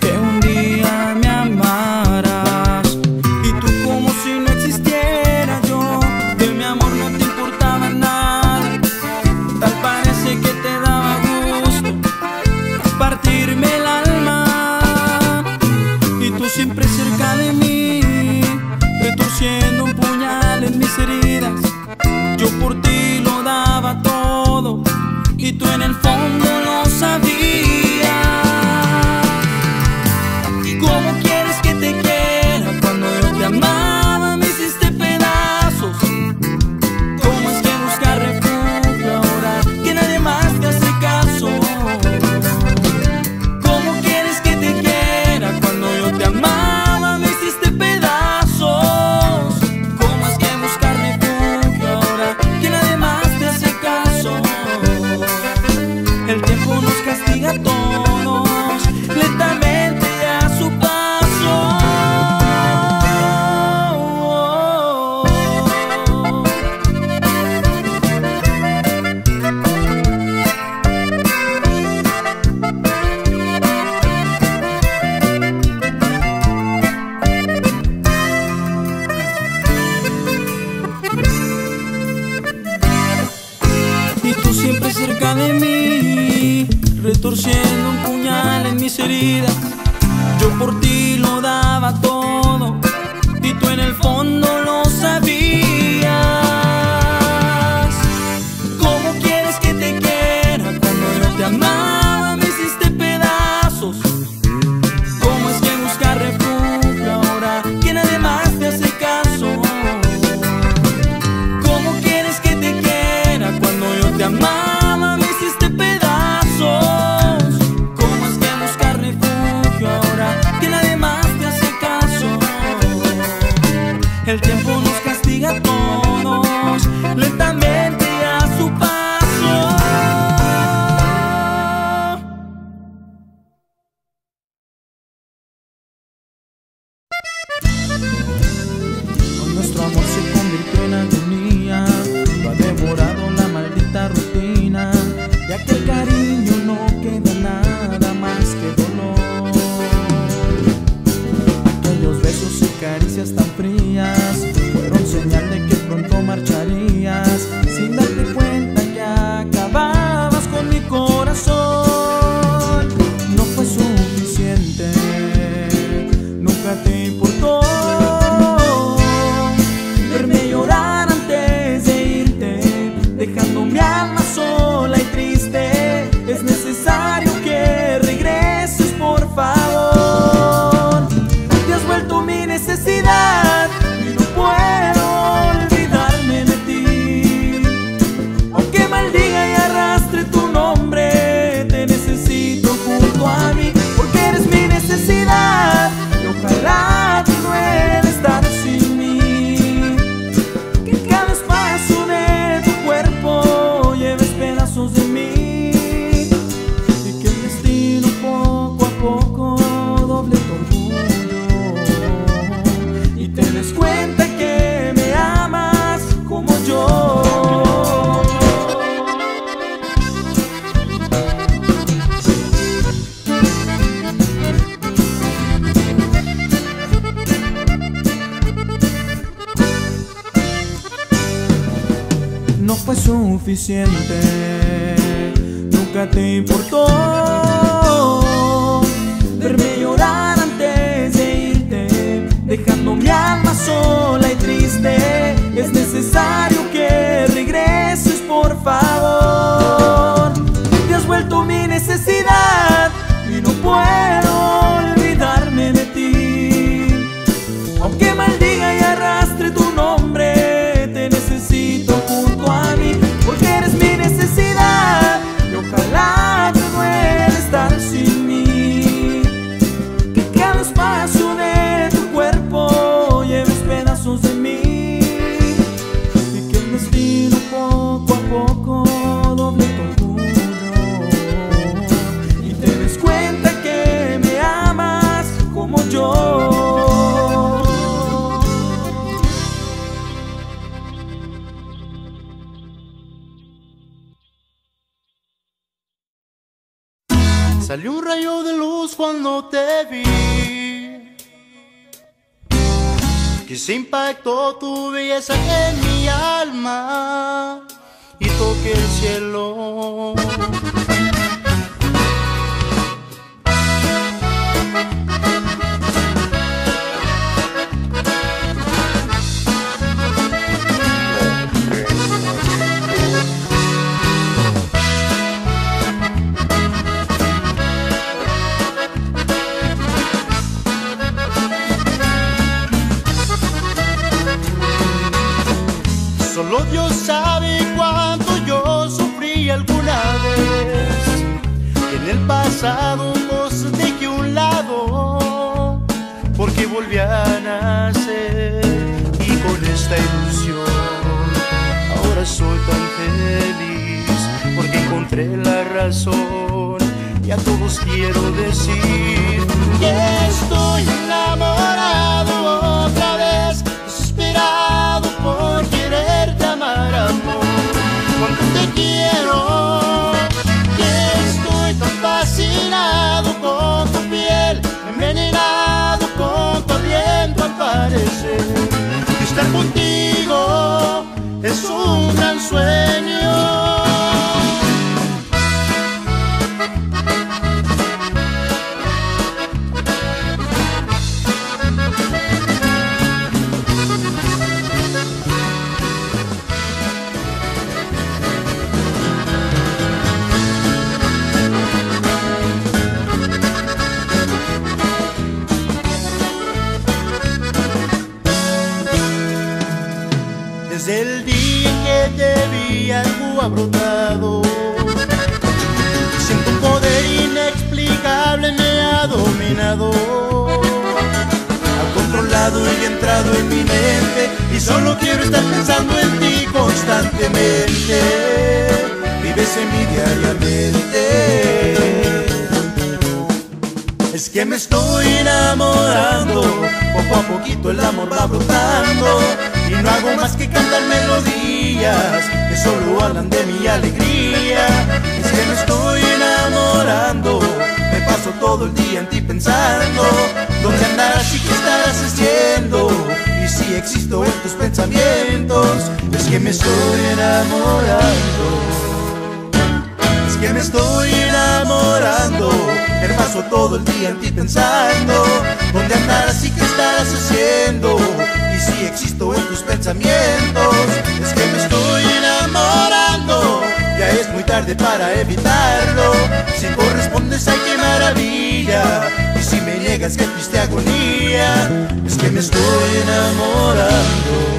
que un día me amaras y tú como si no existiera yo de mi amor no te importaba nada. Tal parece que te daba gusto partirme el alma. Y tú siempre cerca de mí retorciendo un puñal en mis heridas. Yo por ti lo daba todo y tú en el fondo cerca de mí, retorciendo un puñal en mis heridas. Yo por ti lo daba todo y tú en el fondo El tiempo nos castiga a todos, lentamente a su paso. Nuestro amor se convirtió en fueron señal de que pronto marcharía. fue suficiente. Nunca te importó. Salió un rayo de luz cuando te vi. Que se impactó tu belleza en mi alma y toqué el cielo. Dios sabe cuánto yo sufrí alguna vez. En el pasado los dejé a un lado, porque volví a nacer. Y con esta ilusión, ahora soy tan feliz, porque encontré la razón. Y a todos quiero decir que estoy algo ha brotado. Siento un poder inexplicable me ha dominado. Ha controlado y entrado en mi mente Y solo quiero estar pensando en ti constantemente. Vives en mí diariamente es que me estoy enamorando, poco a poquito el amor va brotando y no hago más que cantar melodías que solo hablan de mi alegría. Es que me estoy enamorando, me paso todo el día en ti pensando, dónde andarás y qué estarás haciendo y si existo en tus pensamientos. Es que me estoy enamorando. Que me estoy enamorando. Me paso todo el día en ti pensando ¿Dónde andarás y qué estarás haciendo? Y si existo en tus pensamientos Es que me estoy enamorando. Ya es muy tarde para evitarlo. Si correspondes ay qué maravilla. Y si me niegas qué triste agonía. Es que me estoy enamorando